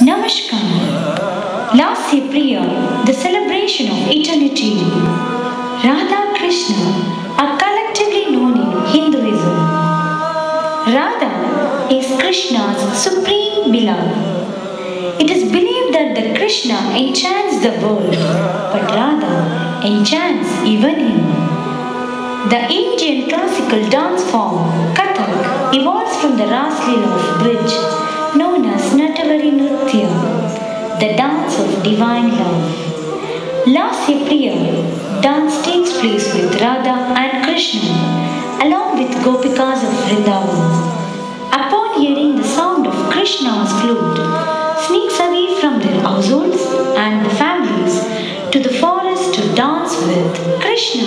Namaskar. Lasya Priya, the celebration of eternity. Radha Krishna are collectively known in Hinduism. Radha is Krishna's supreme beloved. It is believed that the Krishna enchants the world, but Radha enchants even him. The Indian classical dance form Kathak evolves from the Ras Leela of Natavari Nritya, the dance of divine love. Lasya Priya dance takes place with Radha and Krishna along with Gopikas of Vrindavan. Upon hearing the sound of Krishna's flute, sneaks away from their households and the families to the forest to dance with Krishna.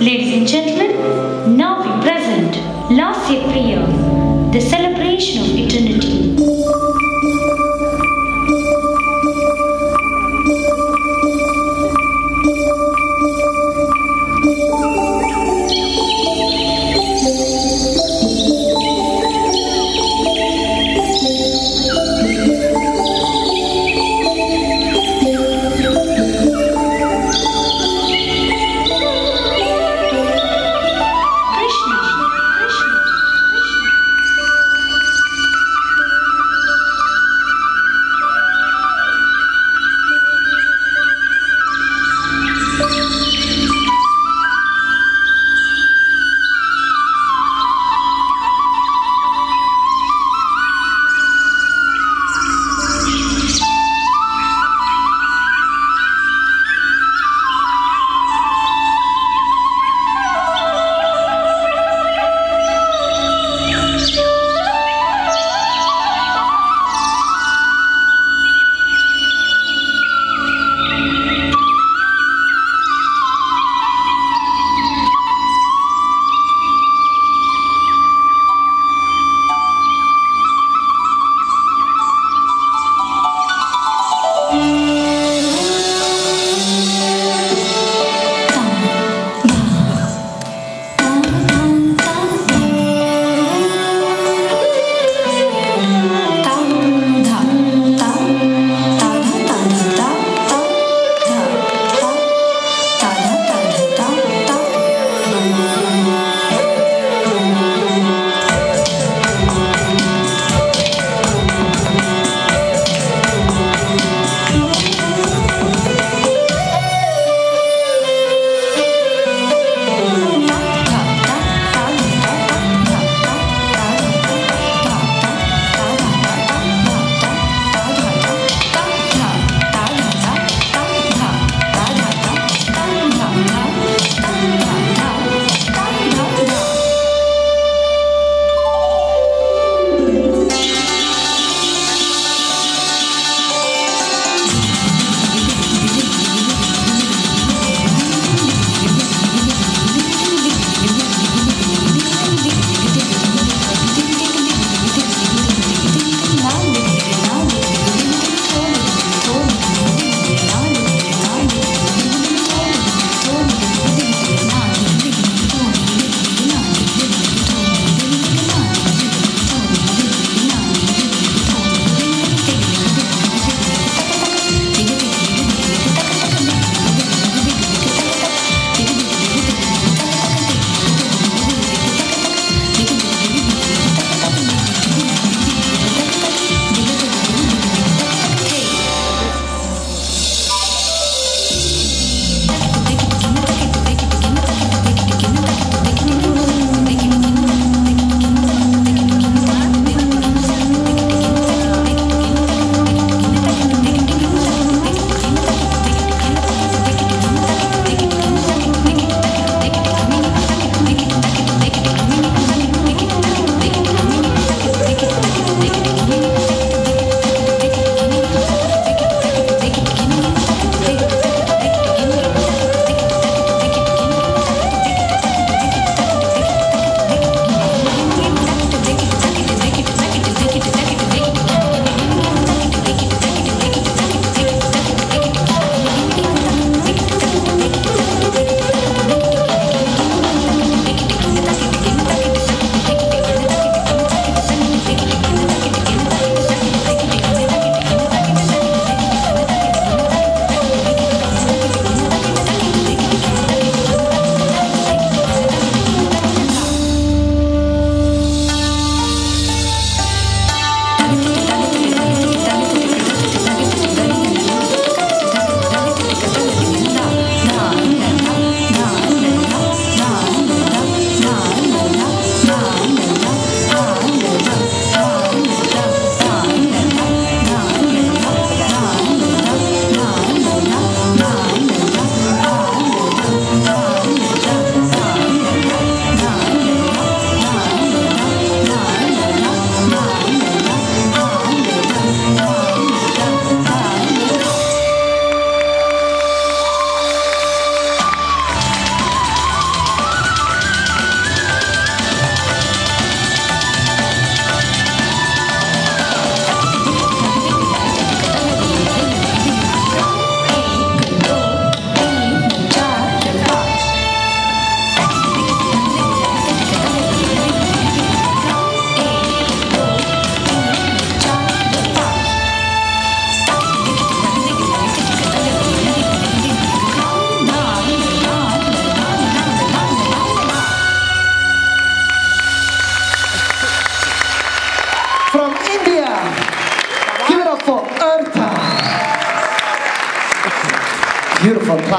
Ladies and gentlemen, now we present Lasya Priya, the celebration of eternity.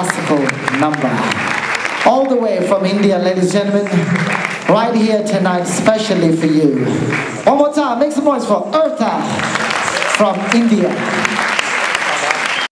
Classical number. All the way from India, ladies and gentlemen, right here tonight, especially for you. One more time, make some noise for Eartha from India.